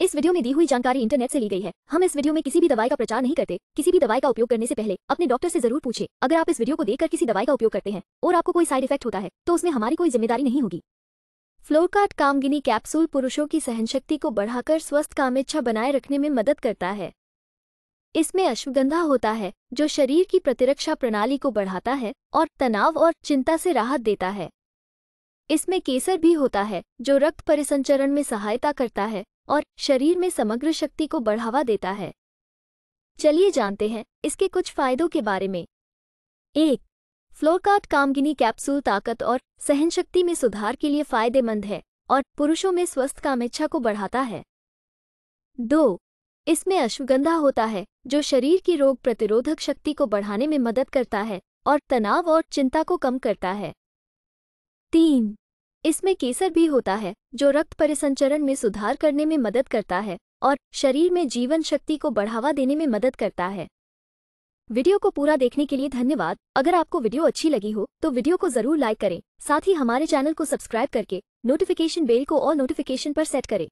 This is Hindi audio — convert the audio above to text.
इस वीडियो में दी हुई जानकारी इंटरनेट से ली गई है। हम इस वीडियो में किसी भी दवाई का प्रचार नहीं करते। किसी भी दवाई का उपयोग करने से पहले अपने डॉक्टर से ज़रूर पूछे। अगर आप इस वीडियो को देखकर किसी दवाई का उपयोग करते हैं और आपको कोई साइड इफ़ेक्ट होता है तो उसमें हमारी कोई ज़िम्मेदारी नहीं होगी। फ्लोरकार्ट कामगिनी कैप्सूल पुरुषों की सहनशक्ति को बढ़ाकर स्वस्थ कामेच्छा बनाए रखने में मदद करता है। इसमें अश्वगंधा होता है, जो शरीर की प्रतिरक्षा प्रणाली को बढ़ाता है और तनाव और चिंता से राहत देता है। इसमें केसर भी होता है, जो रक्त परिसंचरण में सहायता करता है। और शरीर में समग्र शक्ति को बढ़ावा देता है। चलिए जानते हैं इसके कुछ फायदों के बारे में। एक फ्लोरकार्ट कामगिनी कैप्सूल ताकत और सहनशक्ति में सुधार के लिए फ़ायदेमंद है और पुरुषों में स्वस्थ कामेच्छा को बढ़ाता है। दो, इसमें अश्वगंधा होता है, जो शरीर की रोग प्रतिरोधक शक्ति को बढ़ाने में मदद करता है और तनाव और चिंता को कम करता है। तीन इसमें केसर भी होता है, जो रक्त परिसंचरण में सुधार करने में मदद करता है और शरीर में जीवन शक्ति को बढ़ावा देने में मदद करता है। वीडियो को पूरा देखने के लिए धन्यवाद। अगर आपको वीडियो अच्छी लगी हो तो वीडियो को ज़रूर लाइक करें। साथ ही हमारे चैनल को सब्सक्राइब करके, नोटिफिकेशन बेल को और नोटिफिकेशन पर सेट करें।